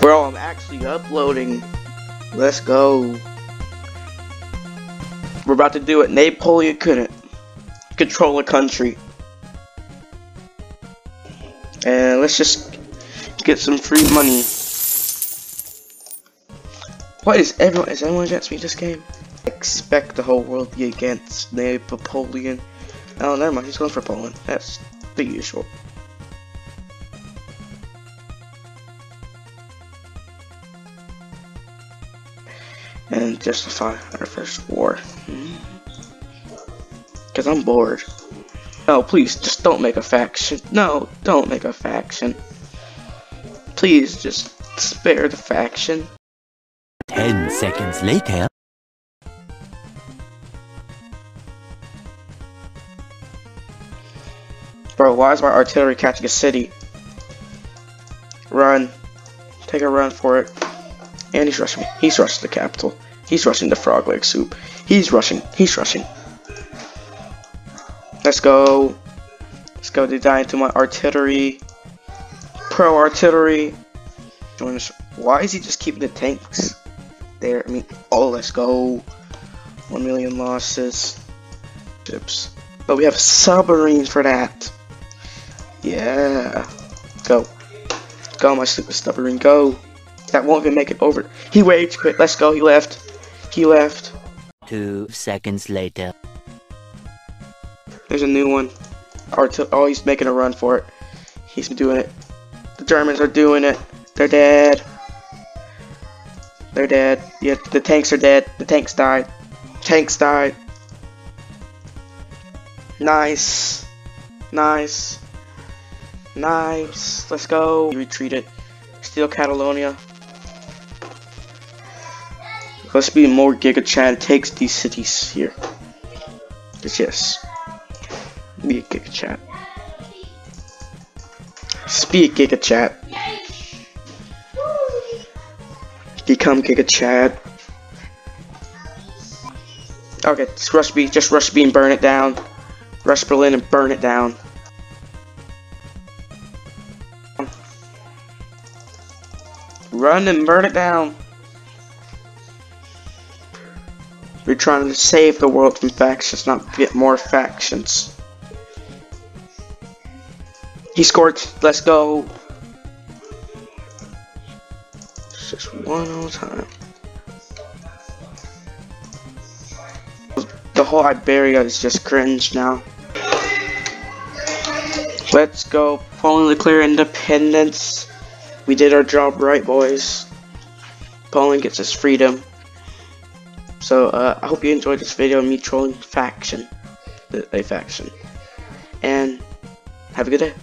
Bro, I'm actually uploading. Let's go. We're about to do it. Napoleon couldn't control a country. And let's just get some free money. What is everyone? Is anyone against me this game? expect the whole world to be against Napoleon. Oh, never mind. He's going for Poland. That's the usual. And justify our first war. Mm-hmm. Because I'm bored. No, please, just don't make a faction. No, don't make a faction. Please, just spare the faction. Ten seconds later. Bro, why is my artillery catching a city? Run. Take a run for it. And he's rushing. Me. He's rushing the capital. He's rushing the frog leg soup. He's rushing. He's rushing. Let's go. Let's go to die into my artillery. Pro artillery. Join us. Why is he just keeping the tanks there? I mean, oh, let's go. One million losses. Ships. But we have submarines for that. Yeah. Go. Go, my stupid submarine. Go. That won't even make it over. He waved quit. Let's go. He left. He left. Two seconds later. There's a new one. Oh, he's making a run for it. He's doing it. The Germans are doing it. They're dead. They're dead. Yeah, the tanks are dead. The tanks died. Tanks died. Nice. Nice. Nice. Let's go. Retreat it. Steal Catalonia. Let's be more Giga Chad takes these cities here. It's yes. Be a Giga Chat. Speak Giga Chat. Become Giga Chat. Okay, just rush B, just rush B and burn it down. Rush Berlin and burn it down. Run and burn it down. We're trying to save the world from factions, not get more factions. He scored. Let's go. just one more time. The whole Iberia is just cringe now. Let's go. Poland declare independence. We did our job right, boys. Poland gets its freedom. So, uh, I hope you enjoyed this video of me trolling faction. A faction. And, have a good day.